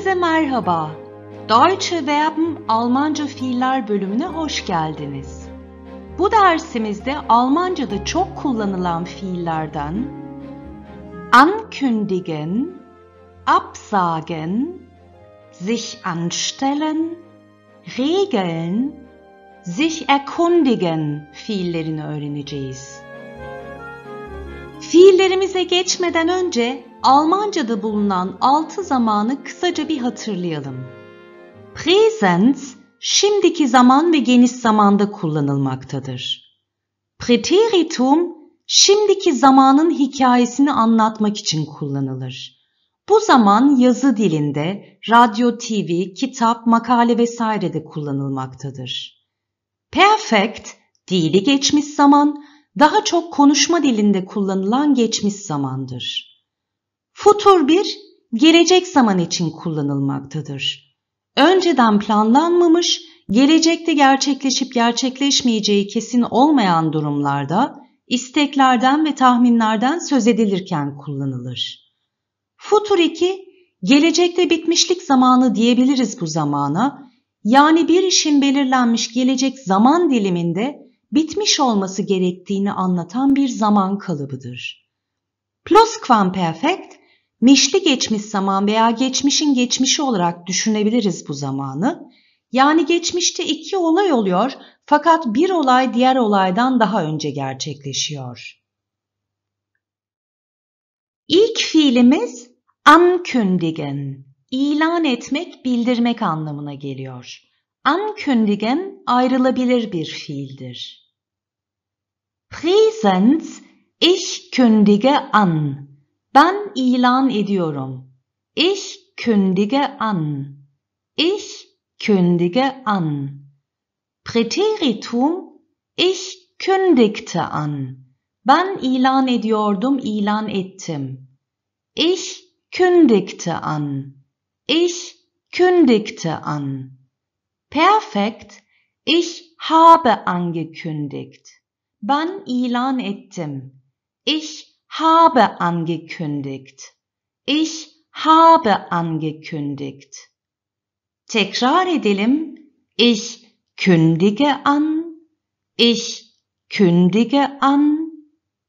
Herkese merhaba. Deutsche Verben Almanca fiiller bölümüne hoş geldiniz. Bu dersimizde Almanca'da çok kullanılan fiillerden ankündigen, absagen, sich anstellen, regeln, sich erkundigen fiillerini öğreneceğiz. Fiillerimize geçmeden önce Almanca'da bulunan altı zamanı kısaca bir hatırlayalım. Präsens, şimdiki zaman ve geniş zamanda kullanılmaktadır. Präteritum, şimdiki zamanın hikayesini anlatmak için kullanılır. Bu zaman yazı dilinde, radyo, TV, kitap, makale vesairede kullanılmaktadır. Perfect, dili geçmiş zaman, daha çok konuşma dilinde kullanılan geçmiş zamandır. Futur 1, gelecek zaman için kullanılmaktadır. Önceden planlanmamış, gelecekte gerçekleşip gerçekleşmeyeceği kesin olmayan durumlarda isteklerden ve tahminlerden söz edilirken kullanılır. Futur 2, gelecekte bitmişlik zamanı diyebiliriz bu zamana, yani bir işin belirlenmiş gelecek zaman diliminde bitmiş olması gerektiğini anlatan bir zaman kalıbıdır. Plusquamperfekt, mişli geçmiş zaman veya geçmişin geçmişi olarak düşünebiliriz bu zamanı. Yani geçmişte iki olay oluyor fakat bir olay diğer olaydan daha önce gerçekleşiyor. İlk fiilimiz ankündigen, ilan etmek, bildirmek anlamına geliyor. Ankündigen ayrılabilir bir fiildir. Präsens, ich kündige an. Ben ilan ediyorum. Ich kündige an. Ich kündige an. Präteritum, ich kündigte an. Ben ilan ediyordum, ilan ettim. Ich kündigte an. Ich kündigte an. Perfekt, ich habe angekündigt. Ben ilan ettim. Ich habe angekündigt. Ich habe angekündigt. Tekrar edelim. Ich kündige an. Ich kündige an.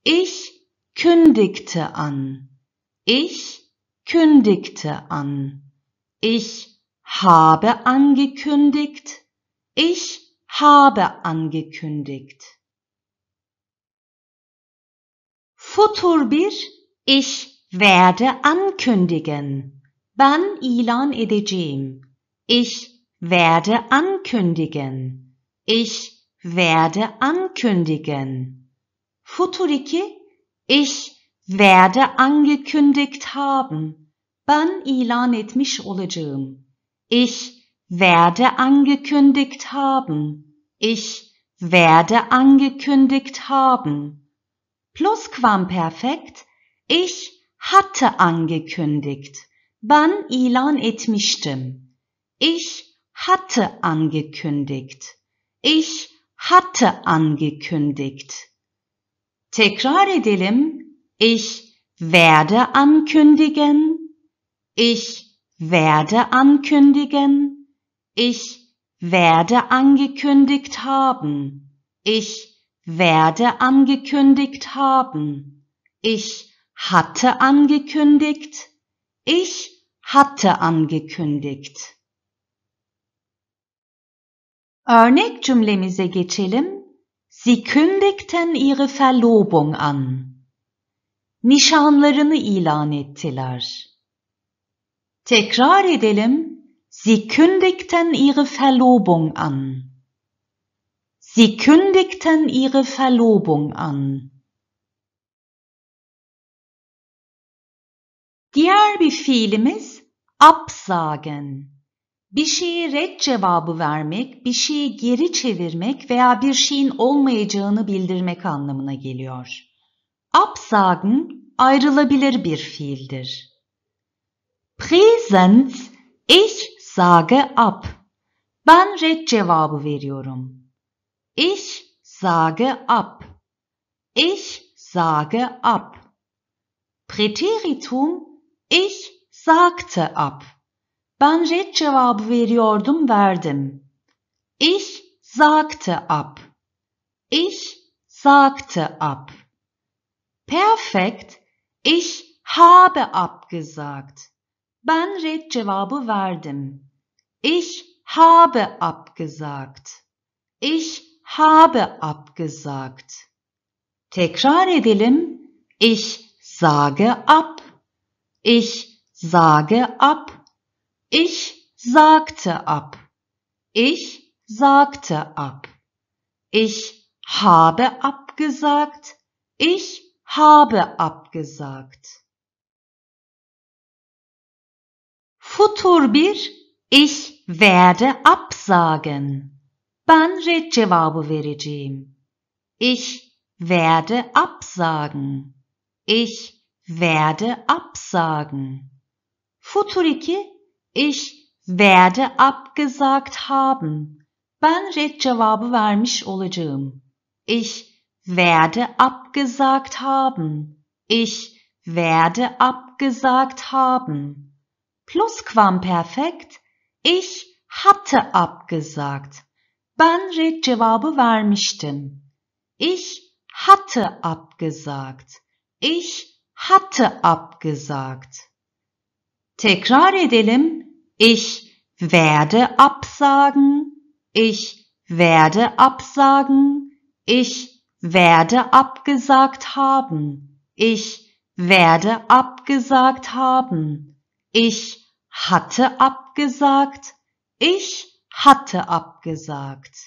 Ich kündigte an. Ich kündigte an. Ich habe angekündigt. Ich habe angekündigt. Futur 1 Ich werde ankündigen. Ben ilan edeceğim. Ich werde ankündigen. Ich werde ankündigen. Futur 2 Ich werde angekündigt haben. Ben ilan etmiş olacağım. Ich werde angekündigt haben. Ich werde angekündigt haben. Plusquamperfekt, ich hatte angekündigt. Ben ilan etmiştim. Ich hatte angekündigt. Ich hatte angekündigt. Tekrar edelim. Ich werde ankündigen. Ich werde ankündigen. Ich werde angekündigt haben. Ich werde angekündigt haben. Ich hatte angekündigt. Ich hatte angekündigt. Örnek cümlemize geçelim. Sie kündigten ihre Verlobung an. Nişanlarını ilan ettiler. Tekrar edelim. Sie kündigten ihre Verlobung an. Sie kündigten ihre Verlobung an. Diğer bir fiilimiz absagen. Bir şeye red cevabı vermek, bir şeyi geri çevirmek veya bir şeyin olmayacağını bildirmek anlamına geliyor. Absagen ayrılabilir bir fiildir. Präsens, ich sage ab. Ben red cevabı veriyorum. Ich sage ab. Ich sage ab. Präteritum ich sagte ab. Ben red cevabı veriyordum, verdim. Ich sagte ab. Ich sagte ab. Perfekt. Ich habe abgesagt. Ben red cevabı verdim. Ich habe abgesagt. Ich habe abgesagt. Tekrar edelim. Ich sage ab. Ich sage ab. Ich sagte ab. Ich sagte ab. Ich habe abgesagt. Ich habe abgesagt. Futur 1 Ich werde absagen. Ben red cevabı vereceğim. Ich werde absagen. Ich werde absagen. Futur 2 Ich werde abgesagt haben. Ben red cevabı vermiş olacağım. Ich werde abgesagt haben. Ich werde abgesagt haben. Plusquamperfekt. Ich hatte abgesagt. Ben red cevabı vermiştim. Ich hatte abgesagt. Ich hatte abgesagt. Tekrar edelim. Ich werde absagen. Ich werde absagen. Ich werde abgesagt haben. Ich werde abgesagt haben. Ich hatte abgesagt. Ich hatte abgesagt.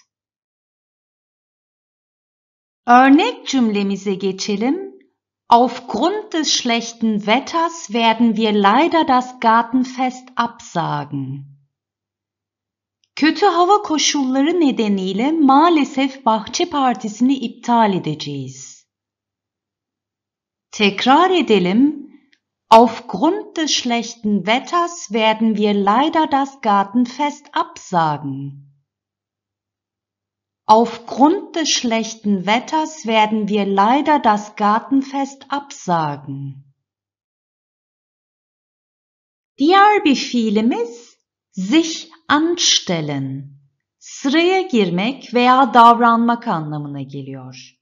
Örnek cümlemize geçelim. Aufgrund des schlechten Wetters werden wir leider das Gartenfest absagen. Kötü hava koşulları nedeniyle maalesef bahçe partisini iptal edeceğiz. Tekrar edelim. Aufgrund des schlechten Wetters werden wir leider das Gartenfest absagen. Aufgrund des schlechten Wetters werden wir leider das Gartenfest absagen. Diğer bir fiilimiz sich anstellen. Sıraya girmek veya davranmak anlamına geliyor.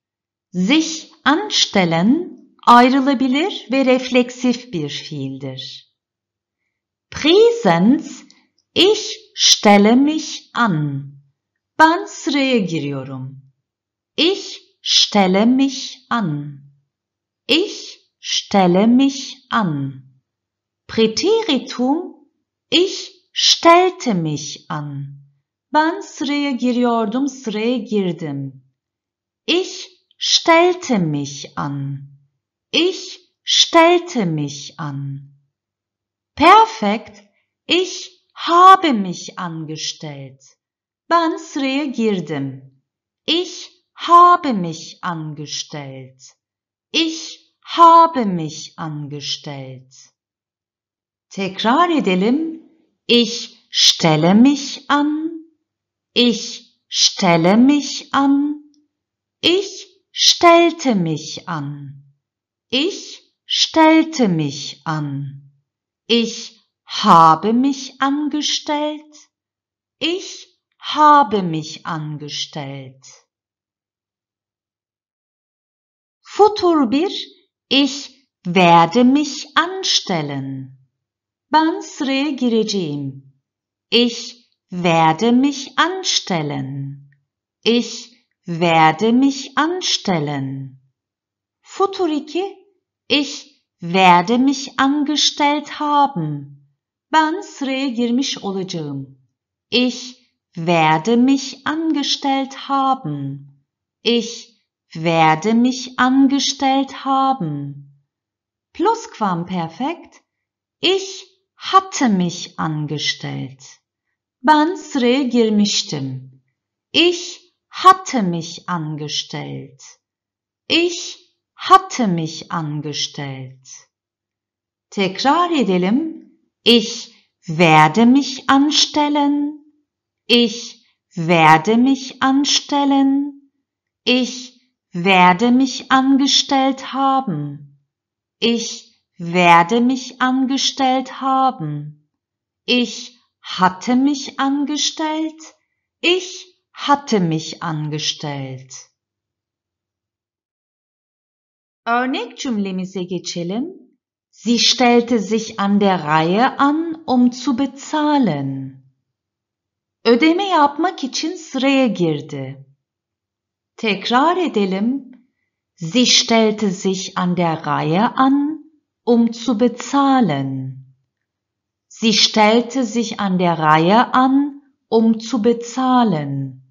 Sich anstellen ayrılabilir ve refleksif bir fiildir. Präsens, ich stelle mich an. Ben sıraya giriyorum. Ich stelle mich an. Ich stelle mich an. Präteritum, ich stellte mich an. Ben sıraya giriyordum, sıraya girdim. Ich stellte mich an. Ich stellte mich an. Perfekt. Ich habe mich angestellt. Ben sıraya girdim. Ich habe mich angestellt. Ich habe mich angestellt. Tekrar edelim. Ich stelle mich an. Ich stelle mich an. Ich stellte mich an. Ich stellte mich an. Ich habe mich angestellt. Ich habe mich angestellt. Futur 1 Ich werde mich anstellen. Ben sıraya gireceğim. Ich werde mich anstellen. Ich werde mich anstellen. Futur 2 Ich werde mich angestellt haben. Ben sıraya girmiş olacağım. Ich werde mich angestellt haben. Ich werde mich angestellt haben. Plusquamperfekt. Ich hatte mich angestellt. Ben sıraya girmiştim. Ich hatte mich angestellt. Ich hatte mich angestellt. Tekrar edelim. Ich werde mich anstellen. Ich werde mich anstellen. Ich werde mich angestellt haben. Ich werde mich angestellt haben. Ich hatte mich angestellt. Ich hatte mich angestellt. Örnek cümlemize geçelim. Sie stellte sich an der Reihe an, um zu bezahlen. Ödeme yapmak için sıraya girdi. Tekrar edelim. Sie stellte sich an der Reihe an, um zu bezahlen. Sie stellte sich an der Reihe an, um zu bezahlen.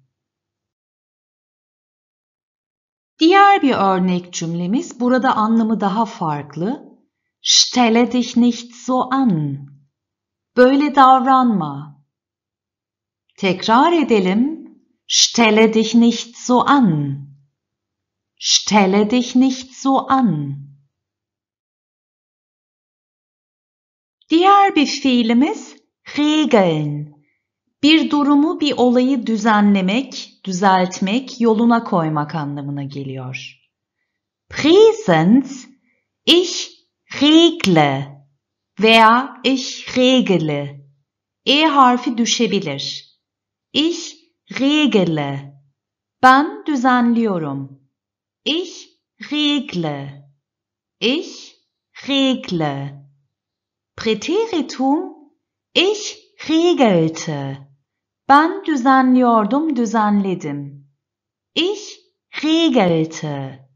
Diğer bir örnek cümlemiz burada anlamı daha farklı. Stelle dich nicht so an. Böyle davranma. Tekrar edelim. Stelle dich nicht so an. Stelle dich nicht so an. Diğer bir fiilimiz regeln. Bir durumu, bir olayı düzenlemek, düzeltmek, yoluna koymak anlamına geliyor. Präsens, ich regle veya ich regle. E harfi düşebilir. Ich regle. Ben düzenliyorum. Ich regle. Ich regle. Präteritum ich regelte. Ben düzenliyordum, düzenledim. Ich regelte.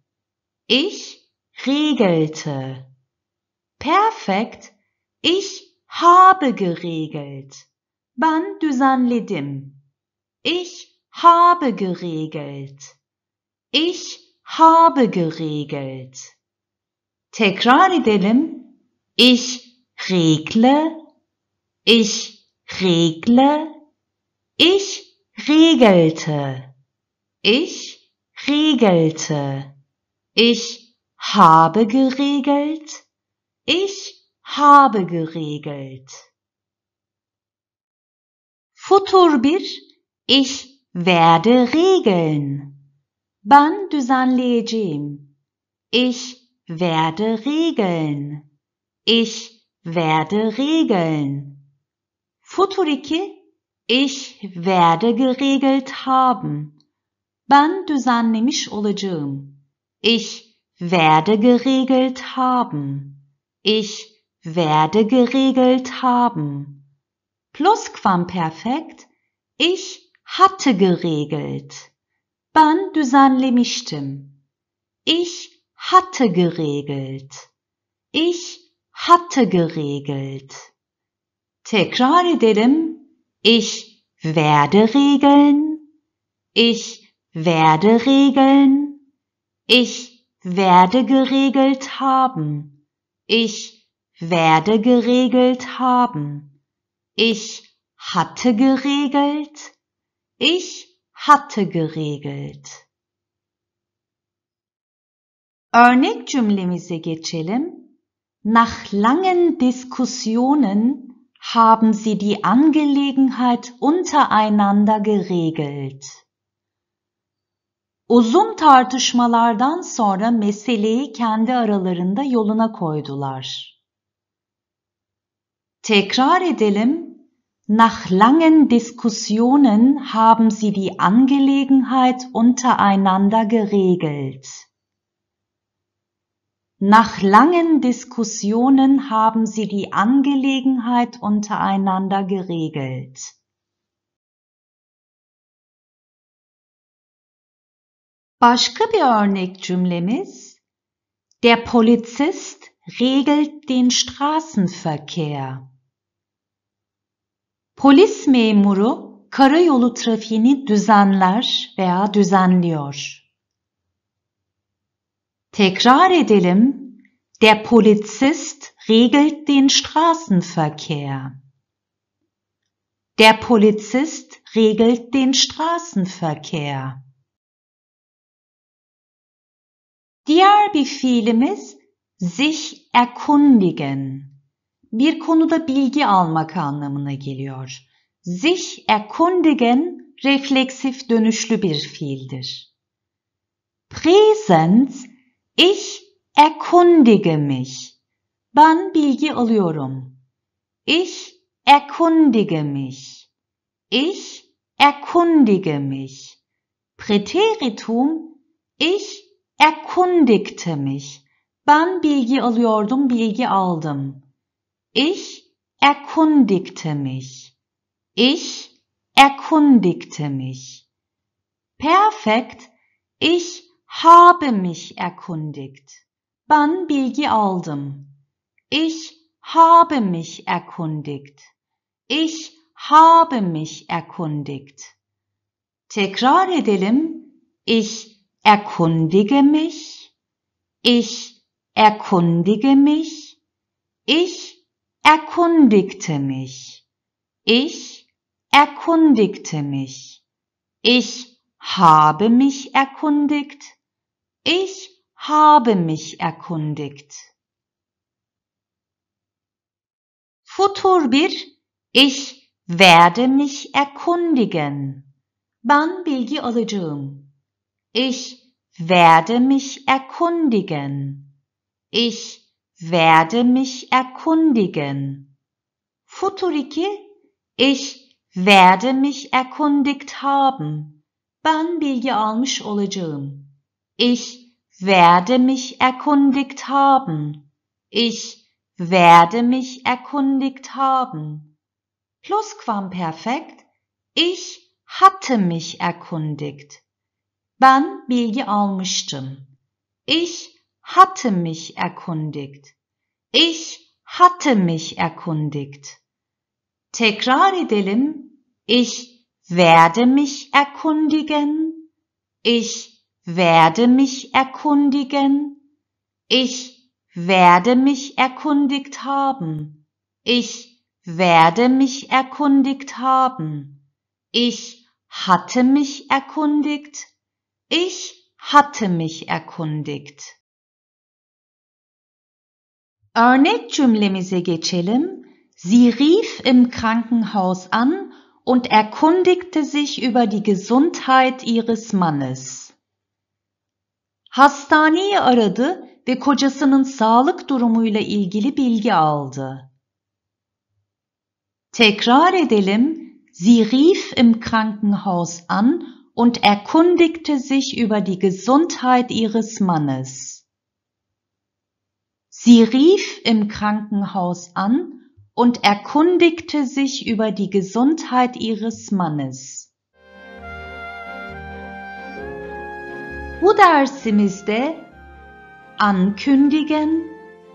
Ich regelte. Perfekt. Ich habe geregelt. Ben düzenledim. Ich habe geregelt. Ich habe geregelt. Tekrar edelim. Ich regle, ich regle, ich regelte, ich regelte, ich habe geregelt, ich habe geregelt. Futur 1 Ich werde regeln. Ben düzenleyeceğim. Ich werde regeln. Ich werde regeln. Futur 2 Ich werde geregelt haben. Ben düzenlemiş olacağım. Ich werde geregelt haben. Ich werde geregelt haben. Plusquamperfekt. Ich hatte geregelt. Ben düzenlemiştim. Ich hatte geregelt. Ich hatte geregelt. Tekrar edelim. Ich werde regeln. Ich werde regeln. Ich werde geregelt haben. Ich werde geregelt haben. Ich hatte geregelt. Ich hatte geregelt. Örnek cümlemize geçelim. Nach langen Diskussionen haben sie die Angelegenheit untereinander geregelt. Uzun tartışmalardan sonra meseleyi kendi aralarında yoluna koydular. Tekrar edelim. Nach langen Diskussionen haben sie die Angelegenheit untereinander geregelt. Nach langen Diskussionen haben sie die Angelegenheit untereinander geregelt. Başka bir örnek cümlemiz Der Polizist regelt den Straßenverkehr. Polis memuru karayolu trafiğini düzenler veya düzenliyor. Tekrar edelim. Der Polizist regelt den Straßenverkehr. Der Polizist regelt den Straßenverkehr. Diğer bir fiilimiz sich erkundigen. Bir konuda bilgi almak anlamına geliyor. Sich erkundigen refleksif dönüşlü bir fiildir. Präsens Ich erkundige mich. Ben bilgi alıyorum. Ich erkundige mich. Ich erkundige mich. Präteritum ich erkundigte mich. Ben bilgi alıyordum, bilgi aldım. Ich erkundigte mich. Ich erkundigte mich. Perfekt. Ich habe mich erkundigt. Ben bilgi aldım. Ich habe mich erkundigt. Ich habe mich erkundigt. Tekrar edelim. Ich erkundige mich. Ich erkundige mich. Ich erkundigte mich. Ich erkundigte mich. Ich habe mich erkundigt. Ich habe mich erkundigt. Futur 1 Ich werde mich erkundigen. Ben bilgi alacağım. Ich werde mich erkundigen. Ich werde mich erkundigen. Futur 2 Ich werde mich erkundigt haben. Ben bilgi almış olacağım. Ich werde mich erkundigt haben. Ich werde mich erkundigt haben. Plusquamperfekt. Ich hatte mich erkundigt. Ben bilgi almıştım. Ich hatte mich erkundigt. Ich hatte mich erkundigt. Tekrar edelim. Ich werde mich erkundigen. Ich werde mich erkundigen. Ich werde mich erkundigt haben. Ich werde mich erkundigt haben. Ich hatte mich erkundigt. Ich hatte mich erkundigt. Örnek cümlemize geçelim. Sie rief im Krankenhaus an und erkundigte sich über die Gesundheit ihres Mannes. Hastaneyi aradı ve kocasının sağlık durumuyla ilgili bilgi aldı. Tekrar edelim. Sie rief im Krankenhaus an und erkundigte sich über die Gesundheit ihres Mannes. Sie rief im Krankenhaus an und erkundigte sich über die Gesundheit ihres Mannes. Bu dersimizde ankündigen,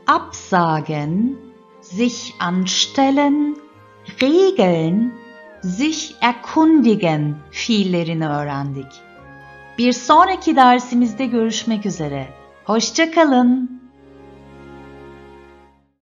absagen, sich anstellen, regeln, sich erkundigen fiillerini öğrendik. Bir sonraki dersimizde görüşmek üzere. Hoşçakalın.